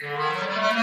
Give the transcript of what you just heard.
Música